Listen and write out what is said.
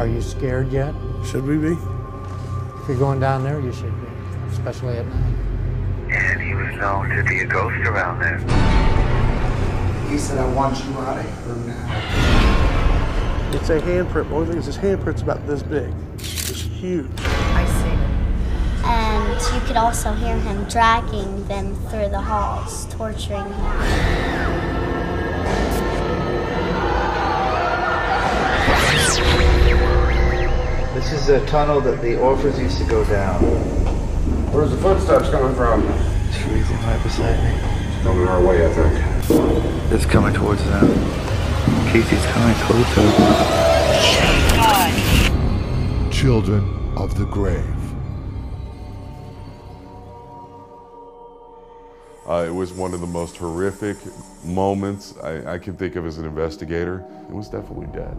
Are you scared yet? Should we be? If you're going down there, you should be, especially at night. And he was known to be a ghost around there. He said, I want you out of here now. It's a handprint. The only thing is his handprint's about this big. It's huge. I see. And you could also hear him dragging them through the halls, torturing them. This is a tunnel that the orphans used to go down. Where's the footsteps coming from? It's freezing right beside me. Coming our way, I think. It's coming towards them. Casey's coming closer. Children of the Grave. Uh, it was one of the most horrific moments I, I can think of as an investigator. It was definitely dead.